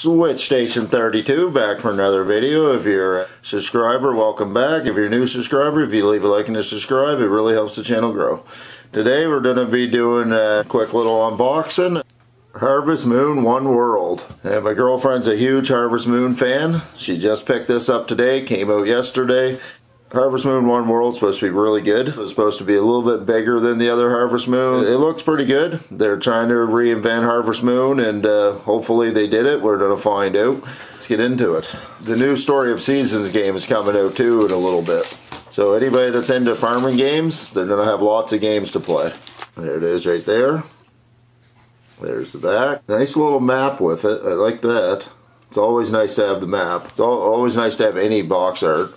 Switch Station 32 back for another video. If you're a subscriber, welcome back. If you're a new subscriber, if you leave a like and a subscribe, it really helps the channel grow. Today we're going to be doing a quick little unboxing. Harvest Moon One World. And my girlfriend's a huge Harvest Moon fan. She just picked this up today, came out yesterday. Harvest Moon One World supposed to be really good. It's supposed to be a little bit bigger than the other Harvest Moon. It looks pretty good. They're trying to reinvent Harvest Moon and uh, hopefully they did it. We're going to find out. Let's get into it. The new Story of Seasons game is coming out too in a little bit. So anybody that's into farming games, they're to have lots of games to play. There it is right there. There's the back. Nice little map with it. I like that. It's always nice to have the map. It's always nice to have any box art.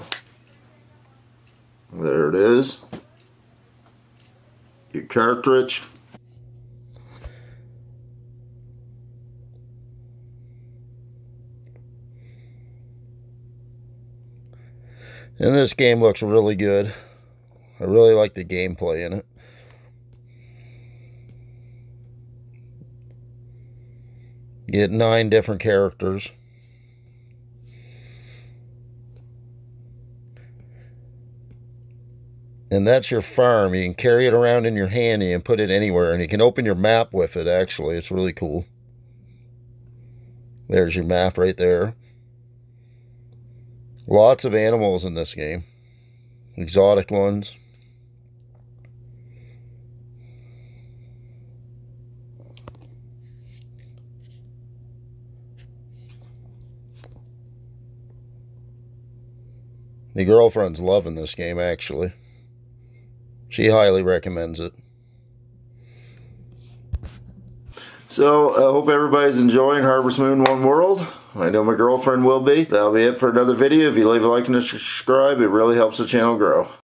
There it is. Your cartridge. And this game looks really good. I really like the gameplay in it. Get nine different characters. And that's your farm. You can carry it around in your handy and put it anywhere, and you can open your map with it, actually. It's really cool. There's your map right there. Lots of animals in this game. Exotic ones. The girlfriend's loving this game, actually. She highly recommends it. So, I hope everybody's enjoying Harvest Moon One World. I know my girlfriend will be. That'll be it for another video. If you leave a like and subscribe, it really helps the channel grow.